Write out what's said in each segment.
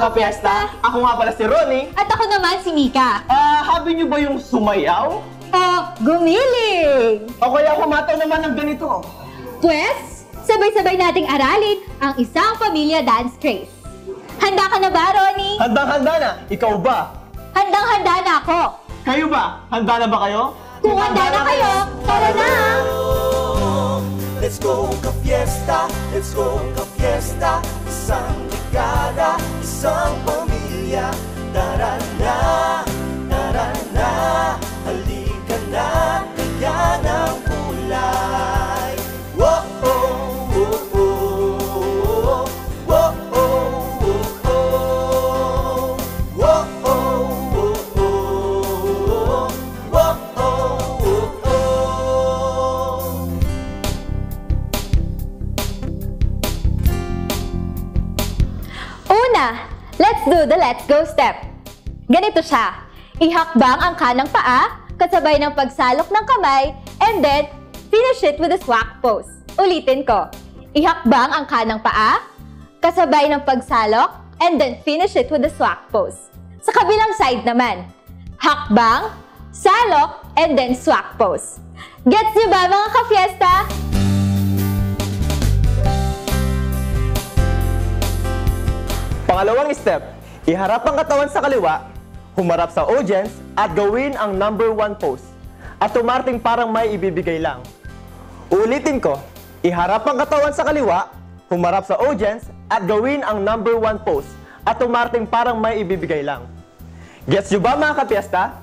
kapiesta! Ako nga pala si Ronnie. At ako naman si Mika. Ah, habi niyo ba yung sumayaw? O, gumiling! O kaya kumataw naman ng ganito? Pwes, sabay-sabay nating aralin ang isang pamilya dance craze. Handa ka na ba, Ronnie? Handang-handa na, ikaw ba? Handang-handa na ako. Kayo ba? Handa na ba kayo? Kung handa na kayo, tara na! Let's go ka fiesta, let's go ka fiesta Isang Una, let's do the let's go step. Ganito siya. Ihakbang ang kanang paa, kasabay ng pagsalok ng kamay, and then finish it with a swak pose. Ulitin ko. Ihakbang ang kanang paa, kasabay ng pagsalok, and then finish it with a swak pose. Sa kabilang side naman, hakbang, salok, and then swak pose. Gets niyo ba mga ka-fiesta? Pangalawang step, iharap ang katawan sa kaliwa, humarap sa audience, at gawin ang number one pose. At tumarting parang may ibibigay lang. Ulitin ko, iharap ang katawan sa kaliwa, humarap sa audience, at gawin ang number one pose. At tumarting parang may ibibigay lang. Gets nyo ba mga kapiesta?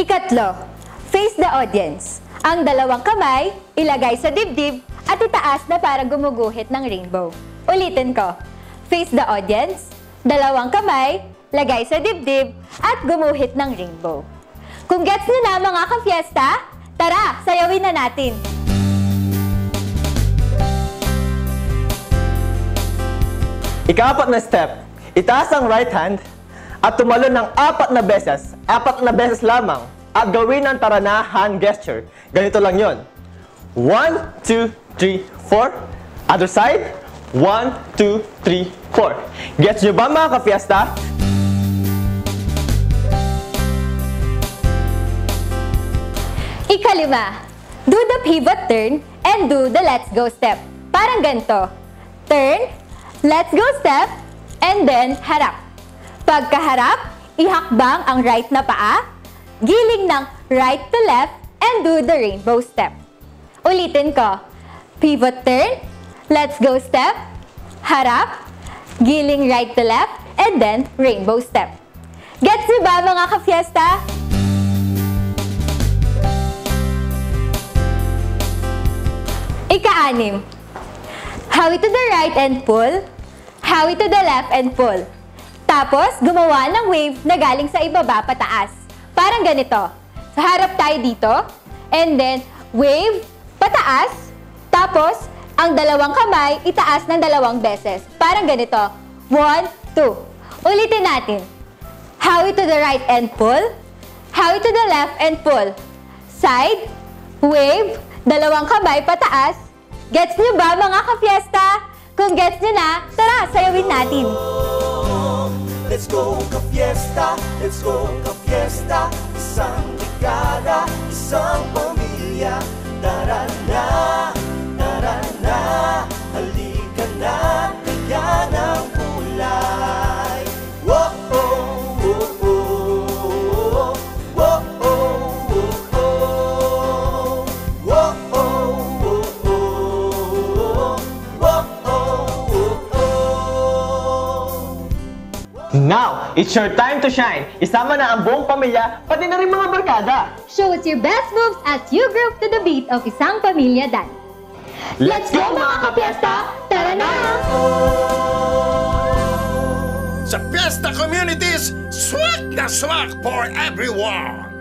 Ikatlo, face the audience. Ang dalawang kamay, ilagay sa dibdib at itaas na parang gumuguhit ng rainbow. Ulitin ko. Face the audience, dalawang kamay, lagay sa dibdib at gumuhit ng rainbow. Kung gets nyo na mga ka-fiesta, tara, sayawin na natin. Ikaapat na step, itaas ang right hand at tumalon ng apat na beses, apat na beses lamang, at gawin ang tara na hand gesture. Ganito lang yon. 1, 2, 3, 4. Other side. 1, 2, 3, 4. Gets nyo ba mga ka-fiesta? Ikalima, do the pivot turn and do the let's go step. Parang ganito. Turn, let's go step, and then harap. Pagkaharap, ihakbang ang right na paa, giling ng right to left, and do the rainbow step. Ulitin ko. Pivot turn, let's go step, harap, giling right to left, and then rainbow step. Gets niyo ba mga ka-fiesta? Ika-anim. Hawi to the right and pull. Hawi to the left and pull. Tapos, gumawa ng wave na galing sa ibaba pataas. Parang ganito. Sa harap tayo dito. And then, wave, pataas. Tapos, ang dalawang kamay, itaas ng dalawang beses. Parang ganito. One, two. Ulitin natin. Hawi to the right and pull. Hawi to the left and pull. Side, wave, dalawang kamay pataas. Gets nyo ba mga ka-fiesta? Kung gets nyo na, tara, sayawin natin. Let's go ka fiesta, let's go ka fiesta Isang dekada, isang pamilya Tara Now, it's your time to shine. Isama na ang buong pamilya, pati na rin mga barkada. Show us your best moves as you group to the beat of isang pamilya dance. Let's go mga kapiesta! Tara na! Sa Fiesta Communities, swak na swak for everyone!